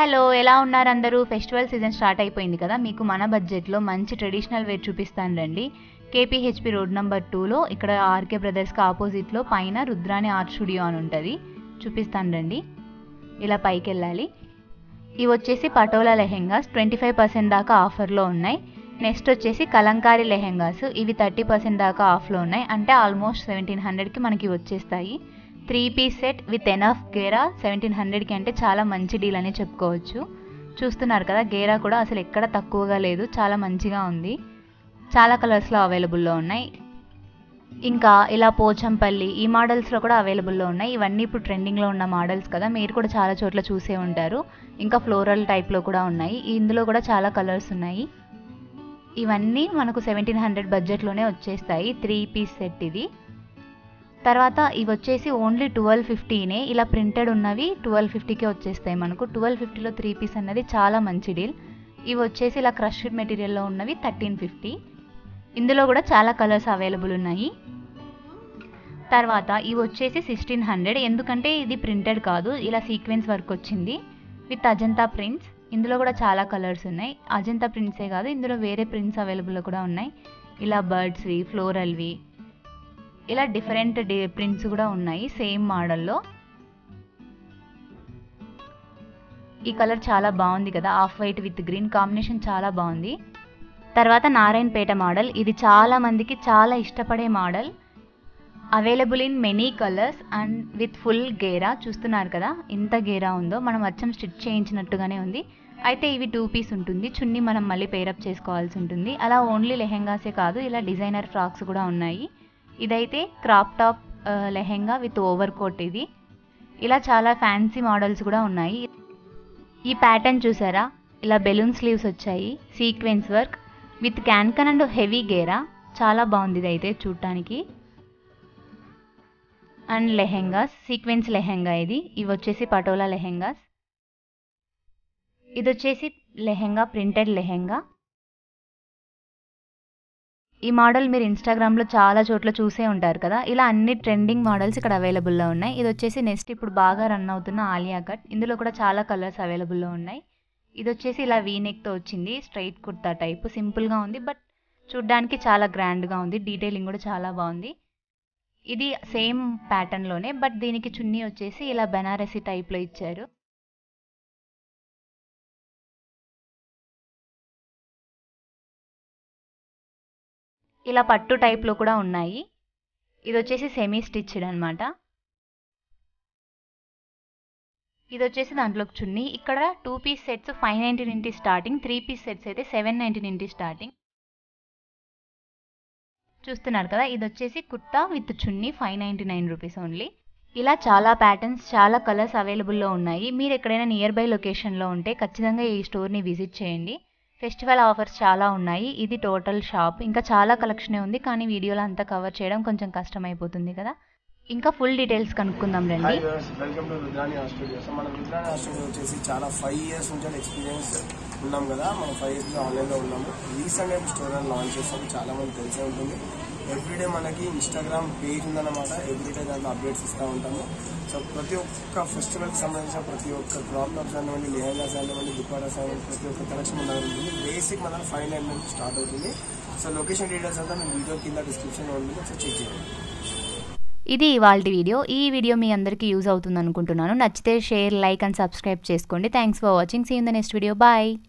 Hello ఎలా ఉన్నారు అందరూ ఫెస్టివల్ సీజన్ స్టార్ట్ అయిపోయింది కదా. మీకు మన బడ్జెట్లో మంచి ట్రెడిషనల్ వేర్ చూపిస్తాను రండి. కేపీహెచ్పి రోడ్ నెంబర్ టూలో ఇక్కడ ఆర్కే బ్రదర్స్కి ఆపోజిట్లో పైన రుద్రాని ఆర్ట్ స్టూడియో అని ఉంటుంది. చూపిస్తాను రండి. ఇలా పైకి వెళ్ళాలి ఇవి వచ్చేసి patola lehengas. Twenty five percent దాకా ఆఫర్లో ఉన్నాయి. నెక్స్ట్ వచ్చేసి కలంకారీ లెహెంగాస్. ఇవి థర్టీ పర్సెంట్ దాకా ఆఫ్లో ఉన్నాయి. అంటే ఆల్మోస్ట్ సెవెంటీన్ హండ్రెడ్కి మనకి వచ్చేస్తాయి. Three piece set with enough Gera seventeen హండ్రెడ్కి అంటే చాలా మంచి డీల్ అని చెప్పుకోవచ్చు. చూస్తున్నారు కదా గేరా కూడా అసలు ఎక్కడ తక్కువగా లేదు చాలా మంచిగా ఉంది. చాలా కలర్స్లో అవైలబుల్లో ఉన్నాయి. ఇంకా ఇలా పోచంపల్లి ఈ మోడల్స్లో కూడా అవైలబుల్లో ఉన్నాయి. ఇవన్నీ ఇప్పుడు ట్రెండింగ్లో ఉన్న మోడల్స్ కదా మీరు కూడా చాలా చోట్ల చూసే ఉంటారు. ఇంకా ఫ్లోరల్ టైప్లో కూడా ఉన్నాయి. ఇందులో కూడా చాలా కలర్స్ ఉన్నాయి. ఇవన్నీ మనకు సెవెంటీన్ హండ్రెడ్ బడ్జెట్లోనే వచ్చేస్తాయి. త్రీ పీస్ సెట్ ఇది. తర్వాత ఇవి వచ్చేసి ఓన్లీ ట్వెల్వ్ ఫిఫ్టీనే. ఇలా ప్రింటెడ్ ఉన్నవి ట్వెల్వ్ ఫిఫ్టీకే వచ్చేస్తాయి మనకు. ట్వెల్వ్ ఫిఫ్టీలో త్రీ పీస్ అన్నది చాలా మంచి డీల్. ఇవి వచ్చేసి ఇలా క్రష్డ్ మెటీరియల్లో ఉన్నవి థర్టీన్ ఫిఫ్టీ. ఇందులో కూడా చాలా కలర్స్ అవైలబుల్ ఉన్నాయి. తర్వాత ఇవి వచ్చేసి సిక్స్టీన్ హండ్రెడ్. ఎందుకంటే ఇది ప్రింటెడ్ కాదు ఇలా సీక్వెన్స్ వర్క్ వచ్చింది విత్ అజంతా ప్రింట్స్. ఇందులో కూడా చాలా కలర్స్ ఉన్నాయి. అజంతా ప్రింట్సే కాదు ఇందులో వేరే ప్రింట్స్ అవైలబుల్ కూడా ఉన్నాయి. ఇలా బర్డ్స్వి ఫ్లోరల్వి ఇలా డిఫరెంట్ ప్రింట్స్ కూడా ఉన్నాయి సేమ్ మోడల్లో ఈ కలర్ చాలా బాగుంది కదా off white with green combination చాలా బాగుంది. తర్వాత నారాయణపేట మోడల్ ఇది చాలా మందికి చాలా ఇష్టపడే model available in many colours and with full గేరా చూస్తున్నారు కదా ఎంత గేరా ఉందో మనం అచ్చం స్టిచ్ చేయించినట్టుగానే ఉంది. అయితే ఇవి టూ పీస్ ఉంటుంది చున్నీ మనం మళ్ళీ పేరప్ చేసుకోవాల్సి ఉంటుంది. అలా ఓన్లీ లెహెంగాసే కాదు ఇలా డిజైనర్ ఫ్రాక్స్ కూడా ఉన్నాయి. ఇదైతే crop top lehenga with over coat ఇది. ఇలా చాలా ఫ్యాన్సీ మోడల్స్ కూడా ఉన్నాయి. ఈ ప్యాటర్న్ చూసారా? ఇలా బెలూన్ స్లీవ్స్ వచ్చాయి. Sequence work with cancan and heavy గేరా. చాలా బాగుంది ఇది అయితే చూడటానికి అండ్ లెహెంగాస్ సీక్వెన్స్ లెహెంగా ఇది. ఇవి వచ్చేసి పటోలా లెహెంగాస్. ఇది వచ్చేసి లెహెంగా ప్రింటెడ్ లెహెంగా. ఈ మోడల్ మీరు ఇన్స్టాగ్రామ్లో చాలా చోట్ల చూసే ఉంటారు కదా? ఇలా అన్ని ట్రెండింగ్ మోడల్స్ ఇక్కడ అవైలబుల్లో ఉన్నాయి. ఇది వచ్చేసి నెక్స్ట్ ఇప్పుడు బాగా రన్ అవుతున్న ఆలియా కట్. ఇందులో కూడా చాలా కలర్స్ అవైలబుల్లో ఉన్నాయి. ఇది వచ్చేసి ఇలా వీనెక్తో వచ్చింది. Straight kurta type. సింపుల్గా ఉంది బట్ చూడ్డానికి చాలా గ్రాండ్గా ఉంది. డీటెయిలింగ్ కూడా చాలా బాగుంది. ఇది సేమ్ ప్యాటర్న్లోనే బట్ దీనికి చున్నీ వచ్చేసి ఇలా బెనారసీ టైప్లో ఇచ్చారు. ఇలా పట్టు టైప్లో కూడా ఉన్నాయి. ఇది వచ్చేసి సెమీ స్టిచ్డ్ అనమాట ఇది వచ్చేసి దాంట్లో చున్నీ. ఇక్కడ two piece sets five ninety నుండి స్టార్టింగ్ త్రీ పీస్ సెట్స్ అయితే సెవెన్ నైంటీ నుండి స్టార్టింగ్ చూస్తున్నారు కదా ఇది వచ్చేసి kurta with chunni five ninety nine rupees only ఇలా చాలా ప్యాటర్న్స్ చాలా కలర్స్ అవైలబుల్లో ఉన్నాయి. మీరు ఎక్కడైనా నియర్ బై లొకేషన్లో ఉంటే ఖచ్చితంగా ఈ స్టోర్ని విజిట్ చేయండి. ఫెస్టివల్ ఆఫర్స్ చాలా ఉన్నాయి. ఇది టోటల్ షాప్. ఇంకా చాలా కలెక్షనే ఉంది. కానీ వీడియోలో అంతా కవర్ చేయడం కొంచెం కష్టం అయిపోతుంది కదా. ఇంకా ఫుల్ డీటెయిల్స్ కనుక్కుందాం రండి. Welcome to Rudrani Haat so మన రుద్రాని హాట్ స్టూడియో వచ్చేసి చాలా ఫైవ్ ఇయర్స్ నుంచి ఎక్స్పీరియన్స్ ఉన్నాం కదా. మనం ఫైవ్ ఇయర్స్ ఆన్లైన్లో ఉన్నాము. రీసెంట్గా స్టోర్ అని లాంచ్ చేస్తాం చాలా మంది తెలిసే ఉంటుంది. ఎవ్రీడే మనకి ఇన్స్టాగ్రామ్ పేజ్ ఉందన్నమాట. ఎవ్రీడే దాంట్లో అప్డేట్స్ ఇస్తూ ఉంటాము. సో ప్రతి ఒక్క ఫెస్టివల్కి సంబంధించిన ప్రతి ఒక్క క్రాప్ టాప్స్ అనివ్వండి లెహంగాస్ అనివ్వండి దుపాటాస్ అనివ్వండి ప్రతి ఒక్క కలెక్షన్ మన ఉంటుంది. బేసిక్ మన ఫైవ్ నైన్ నుంచి స్టార్ట్ అవుతుంది. సో లొకేషన్ డీటెయిల్స్ అంతా మీ వీడియో కింద డిస్క్రిప్షన్లో ఉంటుంది. ఒకసారి చెక్ చేయండి. ఇది ఇవాళ వీడియో ఈ వీడియో మీ అందరికీ యూజ్ అవుతుంది అనుకుంటున్నాను. నచ్చితే షేర్ లైక్ అండ్ సబ్స్క్రైబ్ చేసుకోండి. Thanks for watching see in the next video bye